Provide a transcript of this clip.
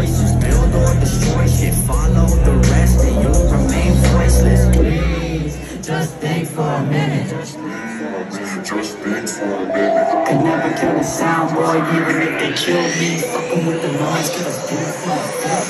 choices Build or destroy shit Follow the rest and you'll remain voiceless. Please, just think for a minute. Just think for a minute. Could never kill a sound boy Even if they kill me. Fucking with the noise Cause it's